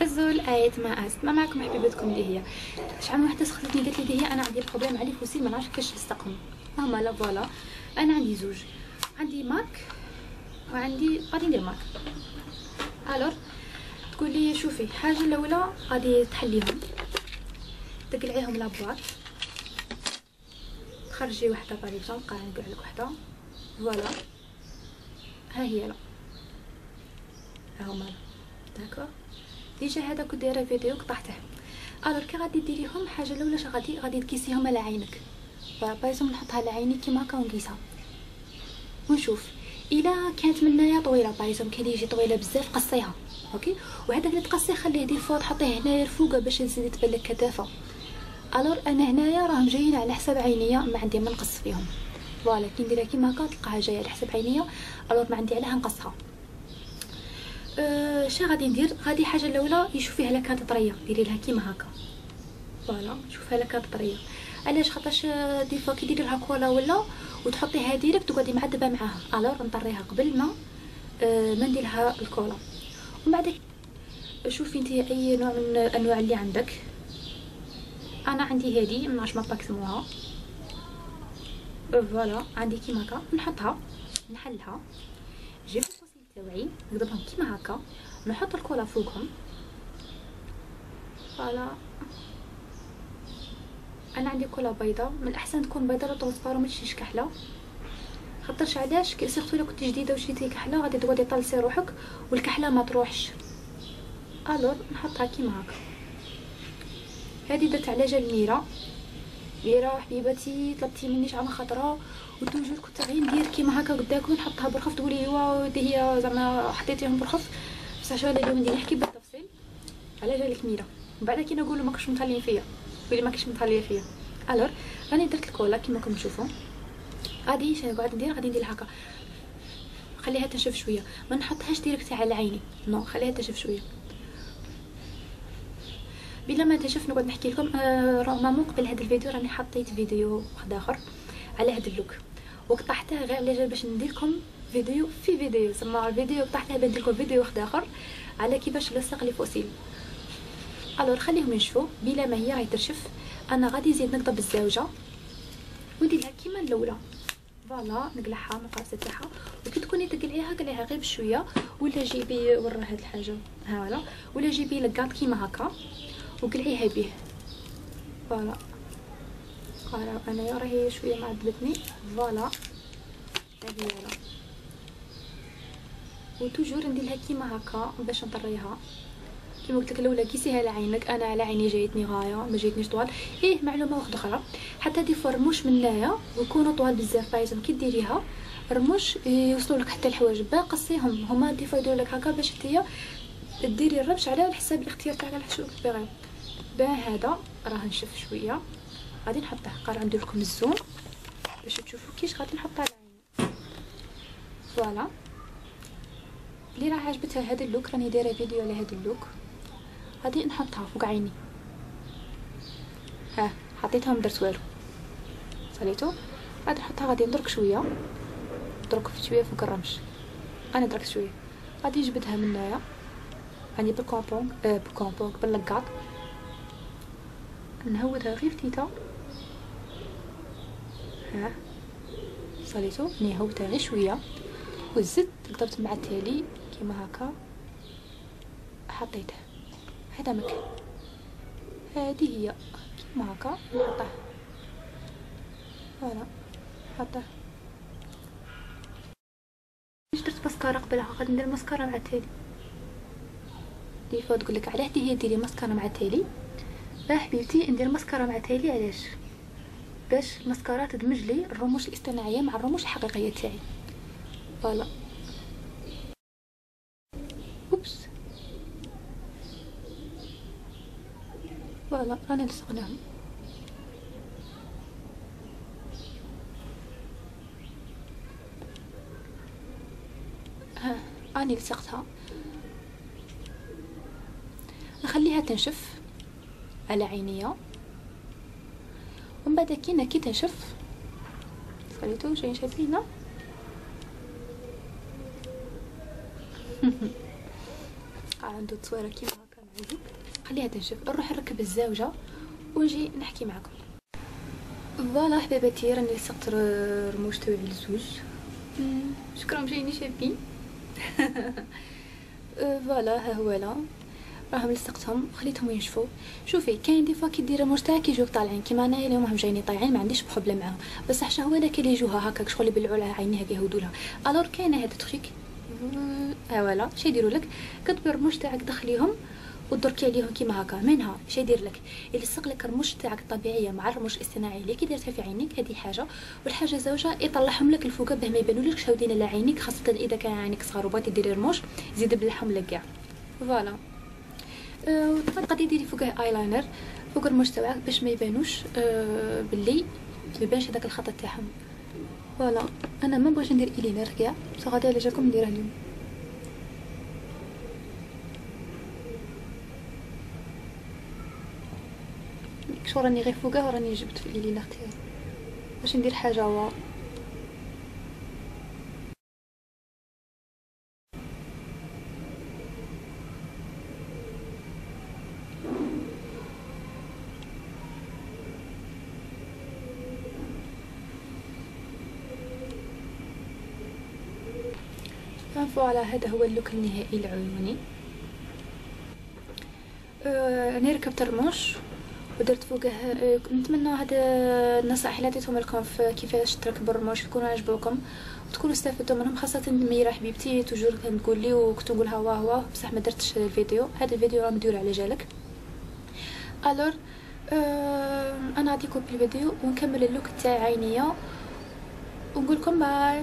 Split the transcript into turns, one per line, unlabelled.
الزول ايت ما آست. ما معكم حبيبتكم اللي هي. شحال من وحدة سخطتني قالت لي اللي هي أنا عندي بروبليم على الفوسيل ما نعرفش كيفاش نستقم هما لا فوالا. أنا عندي زوج. عندي ماك وعندي غادي ندير ماك. ألور تقول لي شوفي حاجة الأولى غادي تحليهم. تقلعيهم لابواط تخرجي وحدة باغ اكزومبل نقول لك وحدة. فوالا. ها هي لا. ها هما d'accord. Déjà هذا كنت دايرة فيديو قطعته alors كي غادي ديريهم حاجة الاولى غادي غادي تكيسيهم على عينك. Par exemple نحطها على عيني كيما هكا ونقيسها ونشوف. إلا كانت من هنايا طويلة par exemple كان يجي طويلة بزاف قصيها. Okay؟ وهذاك اللي تقصيه خليه دي فوق حطيه هنايا الفوق باش تزيد تبان لك كثافه alors أنا هنايا راهم جايين على حساب عينيا ما عندي ما نقص فيهم. Voilà كي نديرها كيما هكا تلقاها جاية على حساب عينيا. Alors ما عندي عليها نقصها. أه غادي ندير؟ غادي حاجة الأولى يشوفيها لك كانت طرية ديري لها كيما هكا. Voilà شوفها كانت طرية. علاش؟ خاطرش des fois كي ديري لها كولا ولا وتحطيها direct وتقعدي معذبة معاها. Alors نطريها قبل ما أه ما نديرها الكولا. ومن بعد شوفي انت أي نوع من الأنواع اللي عندك. أنا عندي هذه ما ما باكسموها voilà عندي كيما هكا. نحطها نحلها. جيب تاوعي نقدرهم كيما هكا نحط الكولا فوقهم. Voilà. أنا عندي كولا بيضة من الأحسن تكون بيضة la transparent ماشي كحلة. خاطرش علاش؟ Surtout الا كنتي جديدة وشريتي كحله غادي تقعدي طلسي روحك والكحلة ما تروحش. Alors نحطها كيما هكا. هذه درت على جال ميرا ميرا حبيبتي طلبتي مني شحال من خطره و toujours كنت غير ندير كيما هكا قداكم نحطها بالخف تقولي دي هي زعما حطيتيهم بالخف بصح شغل اليوم ندير نحكي بالتفصيل. على جالك ميرا من بعد كي نقولوا ماكش مطلين فيا تقولي ماكش مطليه فيا. Alors راني درت الكولا كيما راكم تشوفوا. غادي شنو قاعد ندير؟ غادي ندير هكا. خليها تنشف شوية. ما نحطهاش directe على عيني. non خليها تنشف شوية. بلا ما تشوف نقعد نحكي لكم آه مو قبل هذا الفيديو راني حطيت فيديو واحد آخر على هذا ال look وقطعته غير على باش ندير لكم فيديو في فيديو سما الفيديو قطعته باش ندير لكم فيديو واحد آخر على كيفاش نلصق les faux cils. alors خليهم ينشفوا بلا ما هي راهي تنشف أنا غادي نزيد نقطه بالزاوجه وندير لها كيما الأولى. voilà نقلعها المقاس تاعها وكي تكوني تقلعيها قلعيها غير بشوية ولا جيبي ورا هاد الحاجة. هالا ولا جيبي لكاط كيما هكا. وقلعيها به voilà. قال أنا راهي شوية معذبتني voilà. هذه هي و toujours نديرها كيما هكا باش نطريها. كيما قلت لك الأولى كيسيها على عينك أنا على عيني جايتني غاية. ما جايتنيش طوال. إيه معلومة واحدة أخرى. حتى دي فرموش من هنايا ويكونوا طوال بزاف. بايزن كي ديريها رموش يوصلوا لك حتى الحواجب قصيهم هما دي فايدوا لك هكا باش انتيا ديري الربش على حساب الاختيار تاعك على حسب البيغي باه هذا راه نشف شوية. غادي نحطه قال ندير لكم الزوم باش تشوفوا كيش غادي نحطها على عيني. فوالا. اللي راه عجبتها هذا اللوك راني دايرة فيديو على هذا اللوك. غادي نحطها فوق عيني. ها حطيتها ما درت والو. صليتو غادي نحطها غادي ندرك شوية. ندرك شوية فوق الرمش. أنا دركت شوية. غادي نجبدها من هنايا عندي بالكومبونغ آه بالكومبونغ باللقاط نهودها غير فتيته ها؟ صليتو؟ ني هودها غير شوية. وزدت قدرت مع التالي كيما هكا. حطيته. هذا مكان هذه هي. كيما هكا. نحطه voilà. حطه. درت مسكارا قبلها؟ غادي ندير مسكارا مع التالي des fois تقول لك علاه هي ديري مسكارا مع التالي لا حبيبتي ندير مسكارا مع تالي علاش؟ باش المسكارا تدمج لي الرموش الاصطناعية مع الرموش الحقيقية تاعي. voilà. oups. voilà راني لصقناهم. ها راني لصقتها. نخليها تنشف على عينيا ومن بعد كينا كي تنشف خليتو جايين شايفينها عنده تصويرة كيما هكا خليها تنشف. نروح نركب الزاوجة ونجي نحكي معكم. voilà حبيباتي راني لصقت رموش تاوعي للزوج شكرا مجايني شابين voilà ها هو لا راهم لصقتهم خليتهم ينشفوا. شوفي كاين des fois كي دير رموش تاعك يجوك طالعين. كيما انايا اليوم هم جايين طالعين ما عنديش problème معاهم. بصح شهوه كي يجوها هكاك؟ شغل يبلعوا لها عينيها كيهودوا لها. alors كاينة هاد ال trick ها voilà. شي يديروا لك. كتبي الرموش تاعك دخليهم ودركي عليهم كيما هكا. منها شي يدير لك. يلصق لك الرموش تاعك الطبيعية مع الرموش الاصطناعي اللي كي درتها في عينيك هذه حاجة. والحاجة زوجه يطلعهم لك الفوقه باه ما يبانولكش شاودين على عينيك خاصة إذا كان عينيك صغار وبغيتي ديري رموش زيد بلعهم لك كاع. voilà. تقدري ديري فوقه ايلاينر فوق الرموش باش ما يبانوش أه باللي ما يبانش هذاك الخط تاعهم. voilà أنا ما بغيتش ندير ايلاينر كاع بصح غادي على جالكم نديره اليوم. شو راني غير فوقها راني جبت في الليلة أختي باش ندير حاجة wow voilà هذا هو ال look النهائي لعيوني أه ركبت الرموش ودرت فوقه آه، نتمنى هاد النصائح اللي عطيتهم لكم في كيفاش تركبوا الرموش يكونوا عجبوكم. وتكونوا استفدتوا منهم خاصة ميرا حبيبتي toujours كنقول لي وكنت نقولها واه واه بصح ما درتش الفيديو. هذا الفيديو راه مديور على جالك. alors آه أنا نعطيكم بالفيديو ونكمل ال look تاع عينيه ونقول لكم باي.